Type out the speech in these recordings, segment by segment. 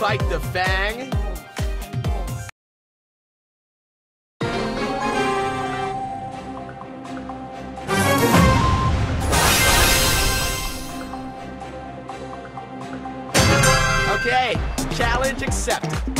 fight the Fang? Okay, challenge accepted.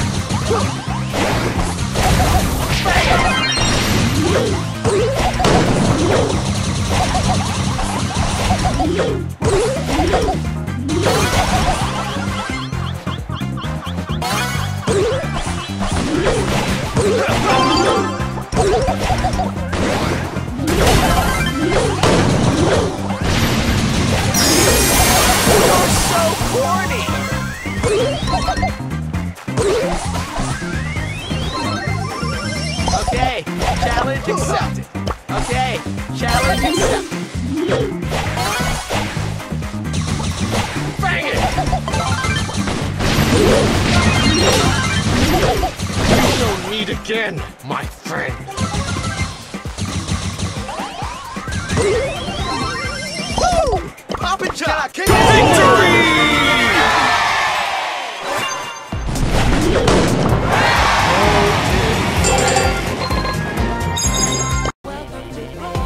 으아! Challenge accepted. Okay, challenge accepted. Bang it! Shall meet again, my friend. Woo! Pop and